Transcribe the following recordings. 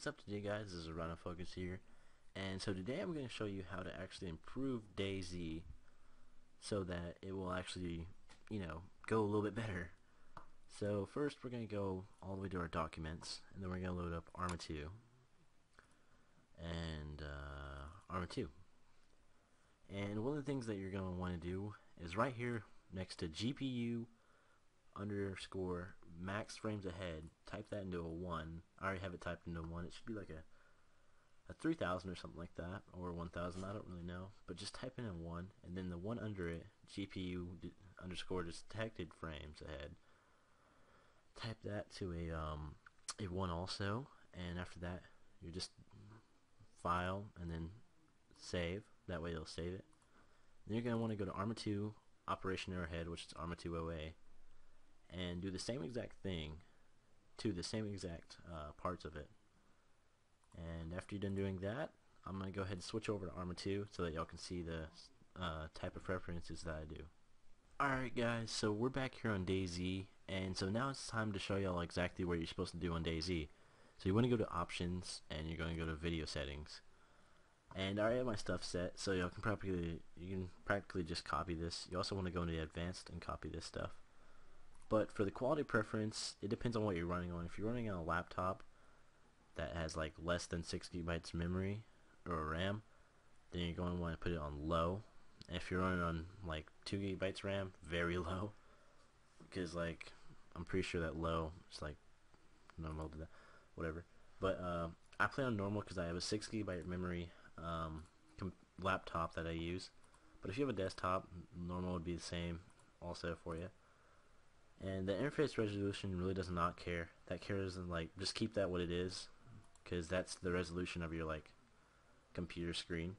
is up today guys? This is RiNOFocus here. And so today I'm going to show you how to actually improve DayZ so that it will actually, you know, go a little bit better. So first we're going to go all the way to our documents and then we're going to load up Arma 2 and uh, Arma 2. And one of the things that you're going to want to do is right here next to GPU underscore max frames ahead, type that into a 1. I already have it typed into 1. It should be like a a 3000 or something like that, or 1000, I don't really know. But just type in a 1, and then the one under it, GPU underscore detected frames ahead. Type that to a, um, a 1 also, and after that, you just file, and then save. That way it'll save it. Then you're going to want to go to Arma 2, Operation Arrowhead, which is Arma 2 OA and do the same exact thing to the same exact uh, parts of it. And after you're done doing that, I'm going to go ahead and switch over to Arma 2 so that y'all can see the uh, type of preferences that I do. Alright guys, so we're back here on DayZ, and so now it's time to show y'all exactly what you're supposed to do on DayZ. So you want to go to options, and you're going to go to video settings. And I already have my stuff set, so y'all can practically you can practically just copy this. You also want to go into advanced and copy this stuff. But for the quality preference, it depends on what you're running on. If you're running on a laptop that has like less than 6 gigabytes memory or RAM, then you're going to want to put it on low. If you're running on like 2 gigabytes RAM, very low. Because like, I'm pretty sure that low is like normal whatever. But uh, I play on normal because I have a 6 gigabyte memory um, laptop that I use. But if you have a desktop, normal would be the same also for you and the interface resolution really does not care. That cares and like just keep that what it is because that's the resolution of your like computer screen.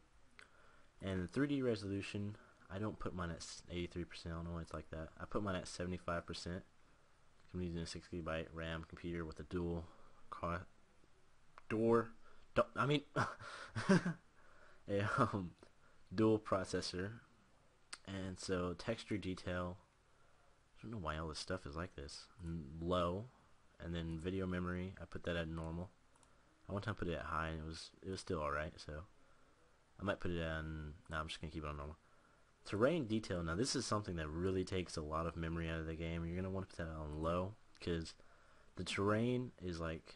And the 3D resolution I don't put mine at 83% I don't know why it's like that. I put mine at 75% I'm using a 6 gigabyte RAM computer with a dual car door I mean a um, dual processor. And so texture detail I don't know why all this stuff is like this. Low, and then video memory, I put that at normal. I one time put it at high, and it was it was still alright. So I might put it on. No, I'm just gonna keep it on normal. Terrain detail. Now this is something that really takes a lot of memory out of the game. You're gonna want to put that on low because the terrain is like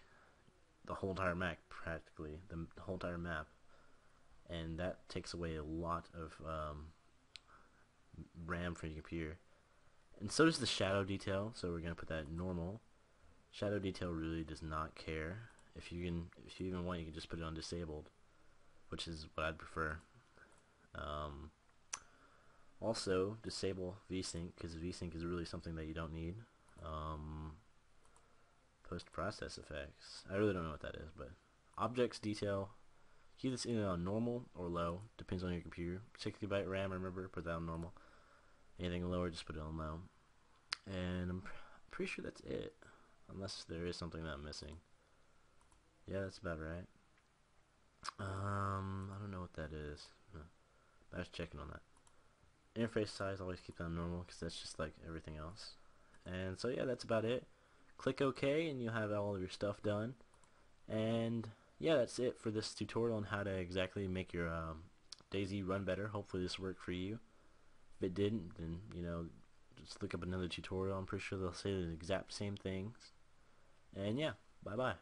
the whole entire map practically, the whole entire map, and that takes away a lot of um, RAM from your computer. And so does the shadow detail, so we're going to put that normal. Shadow detail really does not care. If you can, if you even want, you can just put it on disabled, which is what I'd prefer. Um, also, disable VSync because VSync is really something that you don't need. Um, Post-process effects. I really don't know what that is, but objects detail. Keep this either on normal or low. Depends on your computer. 60 byte RAM. Remember, put that on normal. Anything lower, just put it on low. And I'm pretty sure that's it. Unless there is something that I'm missing. Yeah, that's about right. Um, I don't know what that is. I was checking on that. Interface size, always keep that normal because that's just like everything else. And so yeah, that's about it. Click OK and you'll have all of your stuff done. And yeah, that's it for this tutorial on how to exactly make your um, DayZ run better. Hopefully this worked for you. It didn't, then, you know, just look up another tutorial. I'm pretty sure they'll say the exact same things. And yeah, bye-bye.